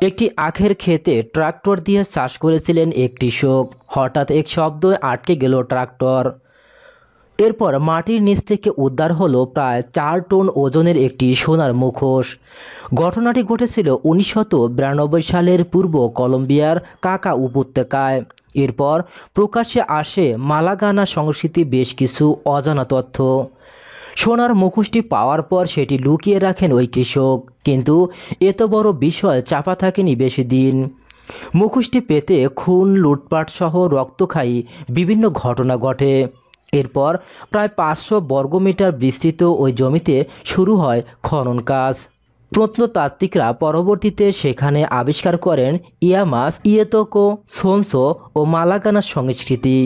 একটি আখের ক্ষেতে ট্রাক্টর দিয়ে চাষ করেছিলেন এক কৃষক হঠাৎ এক শব্দ আটকে গেল ট্রাক্টর। এরপর মাটির নিচ থেকে উদ্ধার হলো প্রায় চার টন ওজনের একটি সোনার মুখোশ। ঘটনাটি ঘটেছিল উনিশশত বিরানব্বই সালের পূর্ব কলম্বিয়ার কাকা উপত্যকায়। এরপর প্রকাশ্যে আসে মালাগানা সংস্কৃতি বেশ কিছু অজানা তথ্য। সোনার মুখোশটি পাওয়ার পর সেটি লুকিয়ে রাখেন ওই কৃষক। কিন্তু এত বড় বিষয় চাপা থাকেনি বেশি দিন। মুখোশটি পেতে খুন, লুটপাট সহ রক্তখায়ী বিভিন্ন ঘটনা ঘটে। এরপর প্রায় পাঁচশো বর্গমিটার বিস্তৃত ওই জমিতে শুরু হয় খনন কাজ। প্রত্নতাত্ত্বিকরা পরবর্তীতে সেখানে আবিষ্কার করেন ইয়ামাস, ইয়েতোকো, সোনসো ও মালাগানা সংস্কৃতি।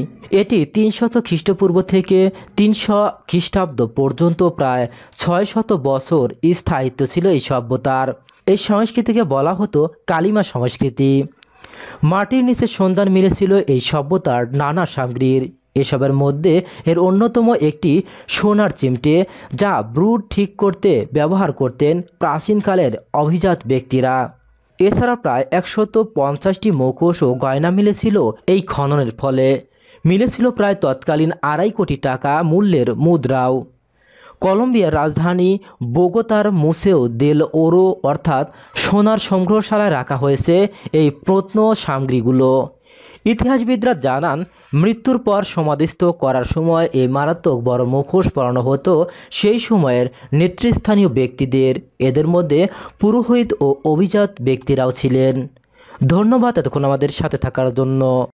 এটি তিনশত খ্রিস্টপূর্ব থেকে তিনশো খ্রিস্টাব্দ পর্যন্ত প্রায় ছয় শত বছর স্থায়িত্ব ছিল এই সভ্যতার। এই সংস্কৃতিকে বলা হতো কালিমা সংস্কৃতি। মাটির নিচে সন্ধান মিলেছিল এই সভ্যতার নানা সামগ্রীর এসবের মধ্যে এর অন্যতম একটি সোনার চিমটে যা ব্রুড ঠিক করতে ব্যবহার করতেন প্রাচীনকালের অভিজাত ব্যক্তিরা। এছাড়া প্রায় একশত পঞ্চাশটি মুখোশ ও গয়না মিলেছিল এই খননের ফলে। মিলেছিল প্রায় তৎকালীন আড়াই কোটি টাকা মূল্যের মুদ্রাও। কলম্বিয়ার রাজধানী বোগোতার মুসেও দেল ওরো অর্থাৎ সোনার সংগ্রহশালায় রাখা হয়েছে এই প্রত্ন সামগ্রীগুলো ইতিহাসবিদরা জানান, মৃত্যুর পর সমাধিস্থ করার সময় এই মারাত্মক বড় মুখোশ পড়ানো হতো। সেই সময়ের নেতৃস্থানীয় ব্যক্তিদের, এদের মধ্যে পুরোহিত ও অভিজাত ব্যক্তিরাও ছিলেন। ধন্যবাদ এতক্ষণ আমাদের সাথে থাকার জন্য।